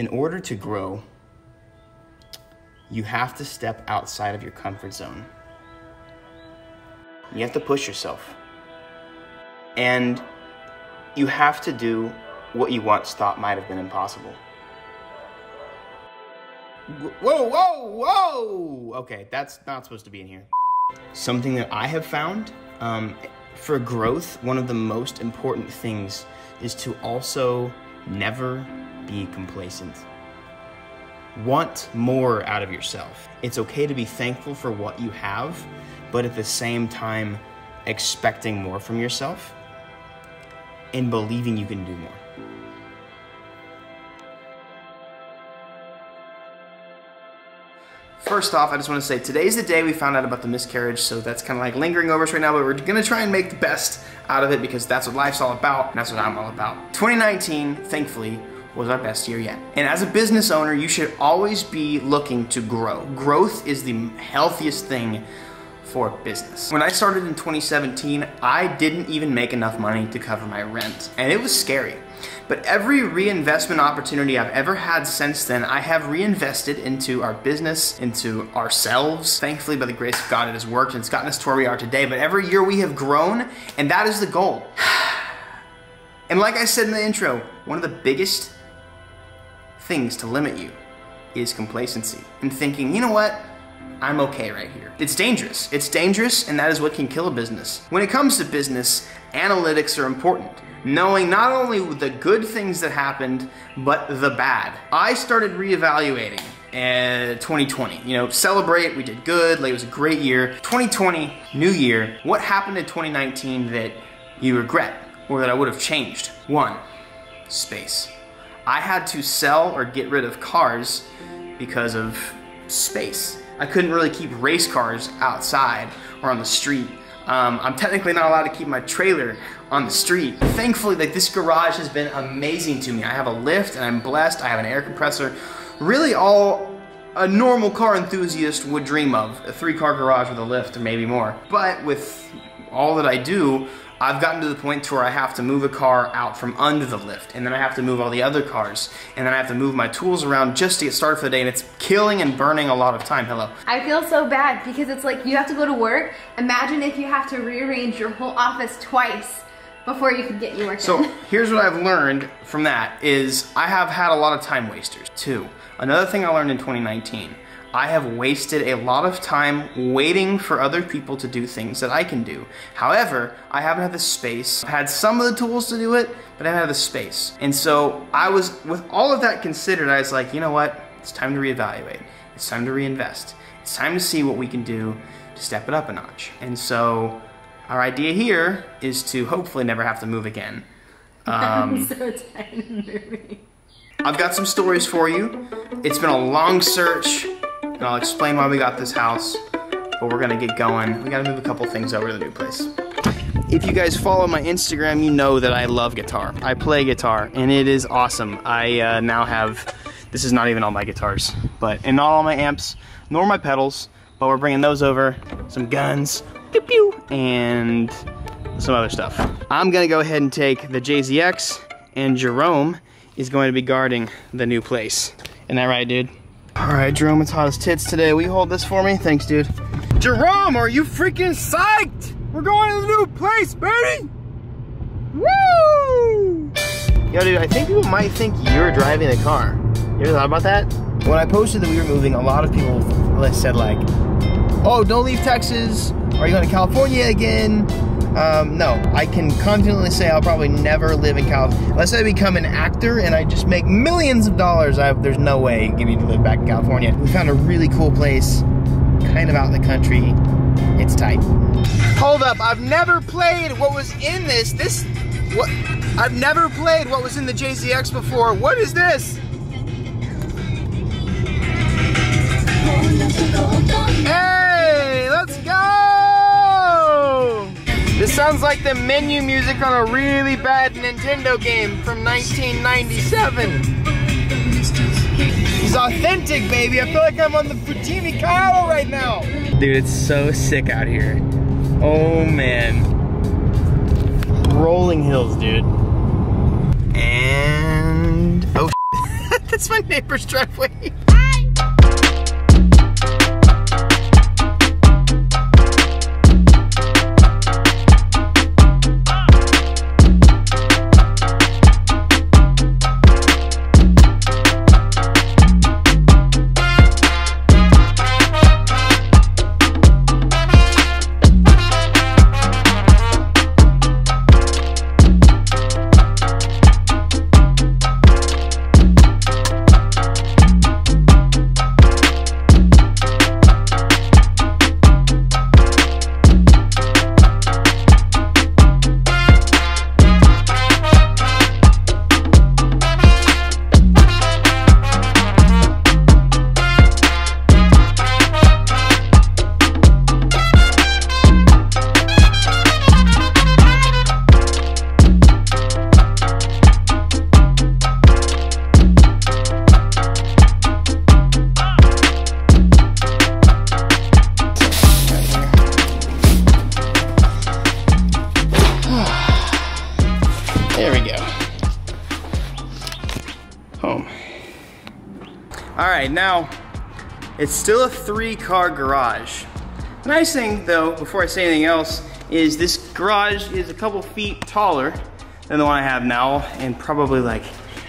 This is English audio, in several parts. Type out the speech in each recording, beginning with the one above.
in order to grow, you have to step outside of your comfort zone. You have to push yourself. And you have to do what you once thought might have been impossible. Whoa, whoa, whoa! Okay, that's not supposed to be in here. Something that I have found um, for growth, one of the most important things is to also never be complacent. Want more out of yourself. It's okay to be thankful for what you have, but at the same time, expecting more from yourself and believing you can do more. First off, I just want to say today's the day we found out about the miscarriage, so that's kind of like lingering over us right now, but we're gonna try and make the best out of it because that's what life's all about, and that's what I'm all about. 2019, thankfully, was our best year yet. And as a business owner, you should always be looking to grow. Growth is the healthiest thing for business. When I started in 2017, I didn't even make enough money to cover my rent, and it was scary. But every reinvestment opportunity I've ever had since then, I have reinvested into our business, into ourselves. Thankfully, by the grace of God, it has worked and it's gotten us to where we are today. But every year we have grown, and that is the goal. And like I said in the intro, one of the biggest things to limit you is complacency and thinking, you know what? I'm okay right here. It's dangerous. It's dangerous, and that is what can kill a business. When it comes to business, analytics are important. Knowing not only the good things that happened, but the bad. I started reevaluating in 2020. You know, celebrate, we did good, like it was a great year. 2020, new year. What happened in 2019 that you regret or that I would have changed? One, space. I had to sell or get rid of cars because of space. I couldn't really keep race cars outside or on the street. Um, I'm technically not allowed to keep my trailer on the street. Thankfully, like this garage has been amazing to me. I have a lift and I'm blessed. I have an air compressor. Really all a normal car enthusiast would dream of. A three car garage with a lift or maybe more. But with all that I do, I've gotten to the point to where I have to move a car out from under the lift, and then I have to move all the other cars, and then I have to move my tools around just to get started for the day, and it's killing and burning a lot of time. Hello. I feel so bad because it's like you have to go to work. Imagine if you have to rearrange your whole office twice before you can get your work So here's what I've learned from that is I have had a lot of time wasters. too. another thing I learned in 2019 I have wasted a lot of time waiting for other people to do things that I can do. However, I haven't had the space. I've had some of the tools to do it, but I haven't had the space. And so I was, with all of that considered, I was like, you know what? It's time to reevaluate. It's time to reinvest. It's time to see what we can do to step it up a notch. And so our idea here is to hopefully never have to move again. I'm um, so tired of moving. I've got some stories for you. It's been a long search, and I'll explain why we got this house, but we're gonna get going. We gotta move a couple things over to the new place. If you guys follow my Instagram, you know that I love guitar. I play guitar, and it is awesome. I uh, now have, this is not even all my guitars, but, and not all my amps, nor my pedals, but we're bringing those over, some guns, pew pew, and some other stuff. I'm gonna go ahead and take the JZX, and Jerome is going to be guarding the new place. Isn't that right, dude? All right, Jerome, it's hot as tits today. Will you hold this for me? Thanks, dude. Jerome, are you freaking psyched? We're going to the new place, baby! Woo! Yo, dude, I think people might think you're driving the car. You ever thought about that? When I posted that we were moving, a lot of people said like, oh, don't leave Texas. Are you going to California again? Um, no, I can confidently say I'll probably never live in California. Unless I become an actor and I just make millions of dollars, I, there's no way me to live back in California. We found a really cool place, kind of out in the country. It's tight. Hold up, I've never played what was in this. This, what? I've never played what was in the JZX before. What is this? Hey, let's go! This sounds like the menu music on a really bad Nintendo game from 1997. It's authentic, baby. I feel like I'm on the Fujimi Kaido right now. Dude, it's so sick out here. Oh, man. Rolling hills, dude. And... Oh, That's my neighbor's driveway. Right, now it's still a three car garage. The nice thing though, before I say anything else, is this garage is a couple feet taller than the one I have now and probably like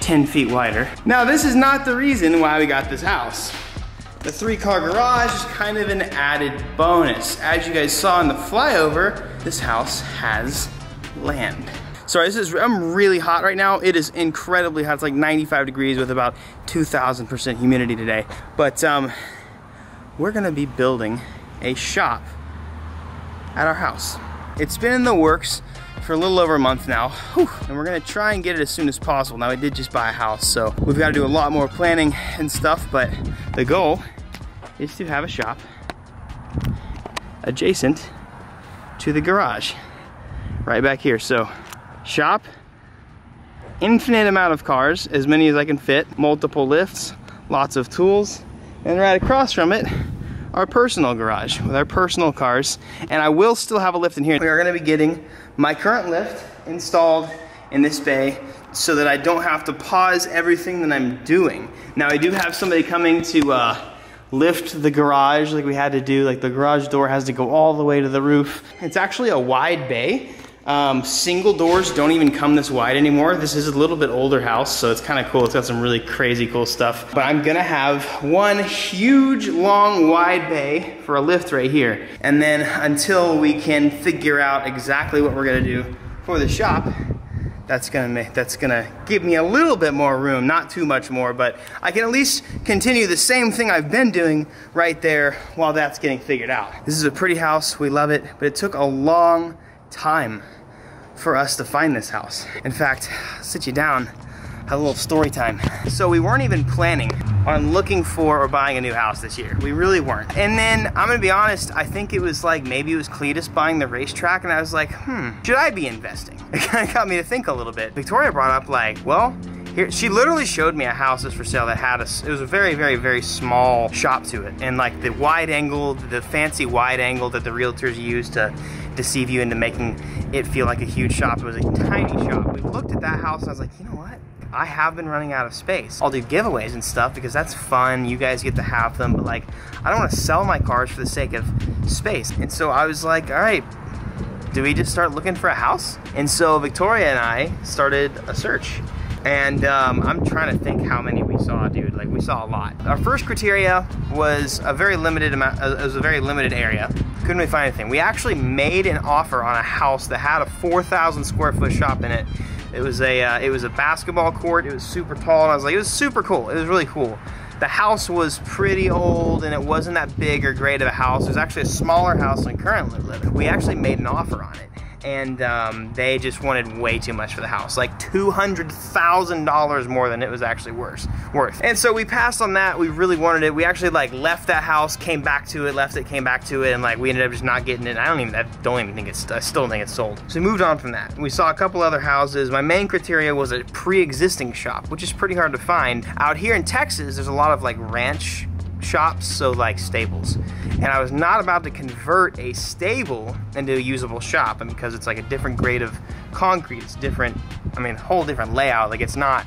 10 feet wider. Now this is not the reason why we got this house. The three car garage is kind of an added bonus. As you guys saw in the flyover, this house has land. Sorry, this is, I'm really hot right now. It is incredibly hot. It's like 95 degrees with about 2,000% humidity today. But um, we're gonna be building a shop at our house. It's been in the works for a little over a month now, Whew. and we're gonna try and get it as soon as possible. Now, we did just buy a house, so we've gotta do a lot more planning and stuff, but the goal is to have a shop adjacent to the garage, right back here. So shop, infinite amount of cars, as many as I can fit, multiple lifts, lots of tools, and right across from it, our personal garage with our personal cars. And I will still have a lift in here. We are gonna be getting my current lift installed in this bay so that I don't have to pause everything that I'm doing. Now I do have somebody coming to uh, lift the garage like we had to do, like the garage door has to go all the way to the roof. It's actually a wide bay. Um, single doors don't even come this wide anymore. This is a little bit older house, so it's kind of cool. It's got some really crazy cool stuff. But I'm gonna have one huge, long, wide bay for a lift right here. And then until we can figure out exactly what we're gonna do for the shop, that's gonna make that's gonna give me a little bit more room not too much more but I can at least continue the same thing I've been doing right there while that's getting figured out this is a pretty house we love it but it took a long time for us to find this house in fact I'll sit you down have a little story time so we weren't even planning on looking for or buying a new house this year. We really weren't. And then I'm gonna be honest, I think it was like maybe it was Cleetus buying the racetrack, and I was like, hmm, should I be investing? It kind of got me to think a little bit. Victoria brought up like, well, here, she literally showed me a house that's for sale that had a, it was a very, very, very small shop to it. And like the wide angle, the fancy wide angle that the realtors use to deceive you into making it feel like a huge shop. It was a tiny shop. We looked at that house and I was like, you know what? I have been running out of space. I'll do giveaways and stuff because that's fun. You guys get to have them, but like, I don't want to sell my cars for the sake of space. And so I was like, all right, do we just start looking for a house? And so Victoria and I started a search. And um, I'm trying to think how many saw, dude. Like we saw a lot. Our first criteria was a very limited amount. Uh, it was a very limited area. Couldn't really find anything. We actually made an offer on a house that had a 4,000 square foot shop in it. It was a uh, it was a basketball court. It was super tall, and I was like, it was super cool. It was really cool. The house was pretty old, and it wasn't that big or great of a house. It was actually a smaller house than currently living. We actually made an offer on it and um, they just wanted way too much for the house, like two hundred thousand dollars more than it was actually worth. Worth. And so we passed on that. We really wanted it. We actually like left that house, came back to it, left it, came back to it, and like we ended up just not getting it. I don't even, I don't even think it's, I still think it's sold. So we moved on from that. We saw a couple other houses. My main criteria was a pre-existing shop, which is pretty hard to find. Out here in Texas, there's a lot of like ranch shops, so like stables. And I was not about to convert a stable into a usable shop, and because it's like a different grade of concrete, it's different, I mean, whole different layout. Like it's not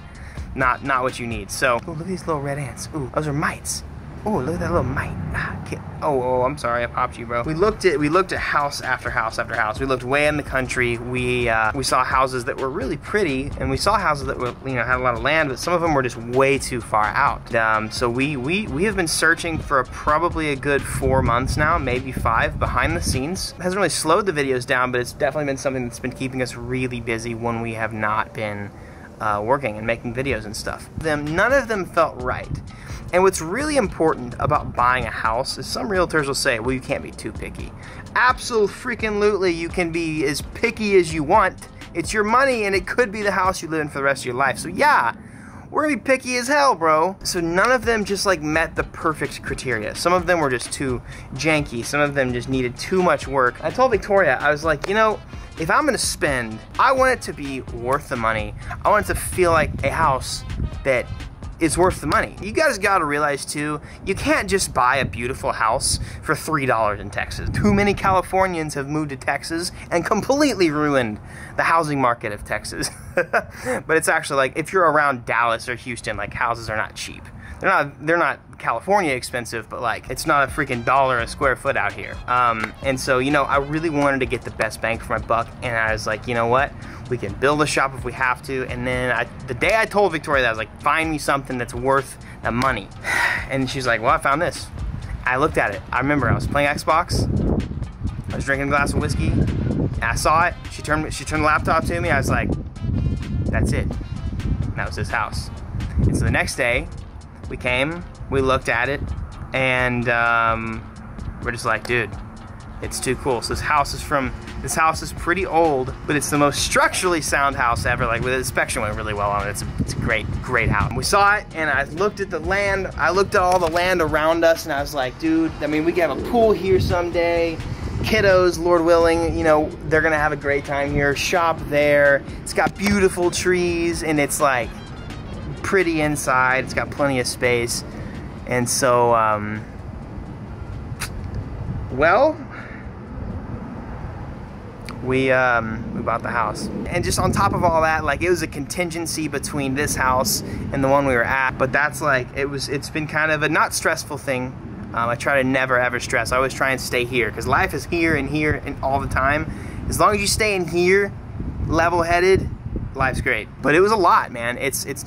not not what you need. So, Ooh, look at these little red ants. Ooh, those are mites. Oh, look at that little mite. Ah, oh, oh, I'm sorry, I popped you, bro. We looked at we looked at house after house after house. We looked way in the country. We uh, we saw houses that were really pretty, and we saw houses that were you know had a lot of land, but some of them were just way too far out. Um, so we we we have been searching for a, probably a good four months now, maybe five, behind the scenes. It hasn't really slowed the videos down, but it's definitely been something that's been keeping us really busy when we have not been uh, working and making videos and stuff. Them none of them felt right. And what's really important about buying a house is some realtors will say, well, you can't be too picky. Absolutely, you can be as picky as you want. It's your money and it could be the house you live in for the rest of your life. So yeah, we're gonna be picky as hell, bro. So none of them just like met the perfect criteria. Some of them were just too janky. Some of them just needed too much work. I told Victoria, I was like, you know, if I'm gonna spend, I want it to be worth the money. I want it to feel like a house that is worth the money. You guys gotta realize too, you can't just buy a beautiful house for $3 in Texas. Too many Californians have moved to Texas and completely ruined the housing market of Texas. but it's actually like, if you're around Dallas or Houston, like houses are not cheap. They're not, they're not California expensive, but like, it's not a freaking dollar a square foot out here. Um, and so, you know, I really wanted to get the best bang for my buck, and I was like, you know what? We can build a shop if we have to. And then I, the day I told Victoria that, I was like, find me something that's worth the money. And she's like, well, I found this. I looked at it. I remember I was playing Xbox. I was drinking a glass of whiskey. I saw it. She turned, she turned the laptop to me. I was like, that's it. And that was this house. And so the next day, we came, we looked at it, and um, we're just like, dude, it's too cool. So this house is from, this house is pretty old, but it's the most structurally sound house ever. Like, the inspection went really well on it. It's a, it's a great, great house. We saw it, and I looked at the land. I looked at all the land around us, and I was like, dude, I mean, we could have a pool here someday. Kiddos, Lord willing, you know, they're gonna have a great time here. Shop there. It's got beautiful trees, and it's like pretty inside. It's got plenty of space. And so, um, well, we um, we bought the house. And just on top of all that, like it was a contingency between this house and the one we were at. But that's like it was. It's been kind of a not stressful thing. Um, I try to never ever stress. I always try and stay here because life is here and here and all the time. As long as you stay in here, level-headed, life's great. But it was a lot, man. It's it's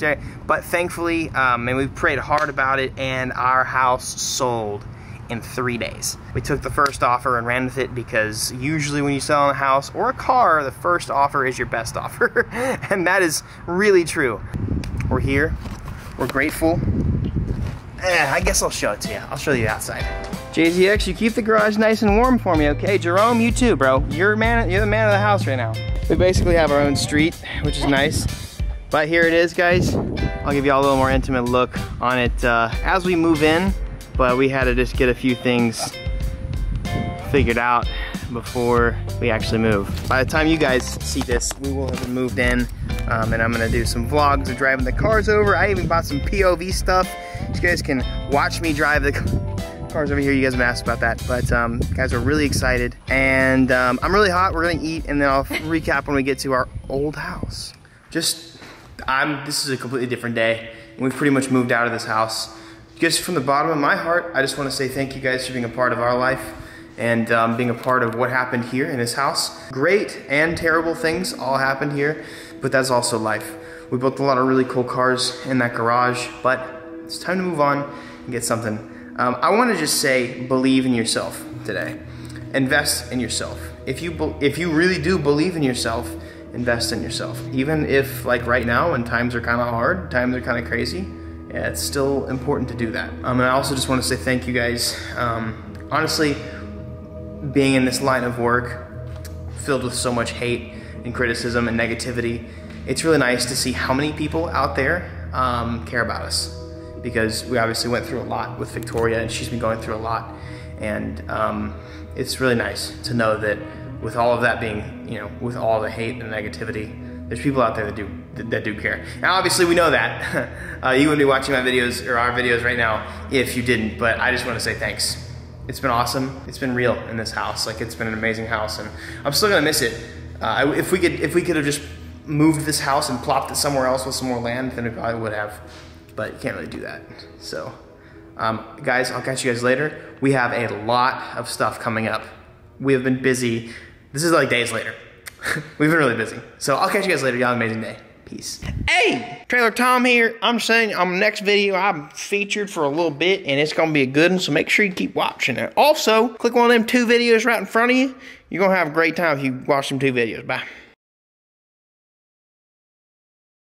but thankfully, um, and we prayed hard about it, and our house sold in three days. We took the first offer and ran with it because usually when you sell a house or a car, the first offer is your best offer. and that is really true. We're here. We're grateful. Eh, I guess I'll show it to you. I'll show you outside. JZX, you keep the garage nice and warm for me, okay? Jerome, you too, bro. You're man. You're the man of the house right now. We basically have our own street, which is nice. But here it is, guys. I'll give you all a little more intimate look on it uh, as we move in but we had to just get a few things figured out before we actually move. By the time you guys see this, we will have moved in um, and I'm gonna do some vlogs of driving the cars over. I even bought some POV stuff. You guys can watch me drive the cars over here. You guys have asked about that, but um, guys are really excited. And um, I'm really hot. We're gonna eat and then I'll recap when we get to our old house. Just, I'm, this is a completely different day. And We've pretty much moved out of this house. Just from the bottom of my heart, I just want to say thank you guys for being a part of our life and um, being a part of what happened here in this house. Great and terrible things all happened here, but that's also life. We built a lot of really cool cars in that garage, but it's time to move on and get something. Um, I want to just say, believe in yourself today. Invest in yourself. If you if you really do believe in yourself, invest in yourself. Even if, like right now, when times are kind of hard, times are kind of crazy, yeah, it's still important to do that. Um, and I also just want to say thank you guys. Um, honestly, being in this line of work filled with so much hate and criticism and negativity, it's really nice to see how many people out there um, care about us because we obviously went through a lot with Victoria and she's been going through a lot. And um, it's really nice to know that with all of that being, you know, with all the hate and negativity, there's people out there that do that do care. Now, obviously, we know that. Uh, you wouldn't be watching my videos or our videos right now if you didn't. But I just want to say thanks. It's been awesome. It's been real in this house. Like it's been an amazing house, and I'm still gonna miss it. Uh, if we could, if we could have just moved this house and plopped it somewhere else with some more land, then we probably would have. But you can't really do that. So, um, guys, I'll catch you guys later. We have a lot of stuff coming up. We have been busy. This is like days later. We've been really busy. So I'll catch you guys later. Y'all have an amazing day. Peace. Hey, Trailer Tom here. I'm saying on the next video, I'm featured for a little bit, and it's gonna be a good one. So make sure you keep watching it. Also, click one of them two videos right in front of you. You're gonna have a great time if you watch them two videos. Bye.